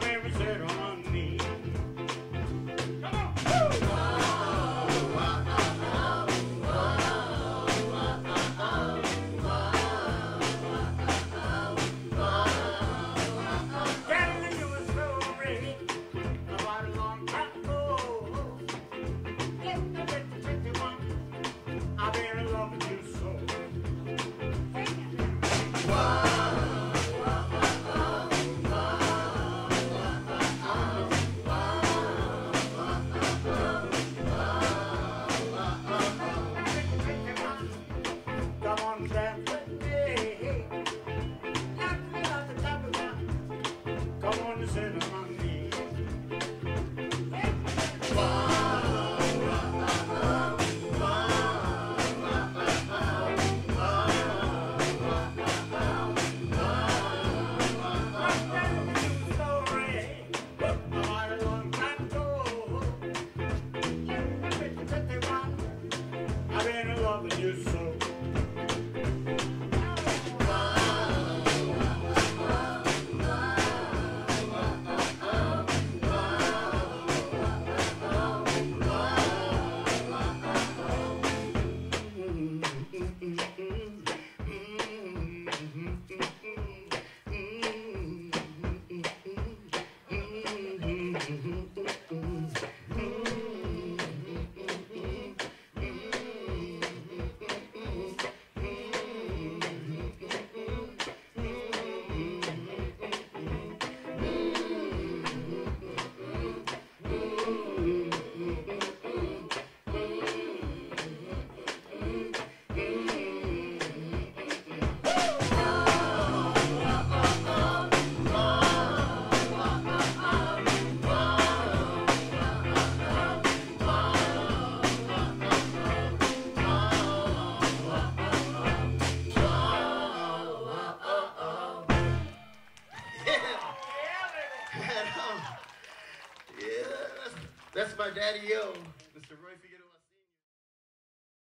me that's, my daddy, yo.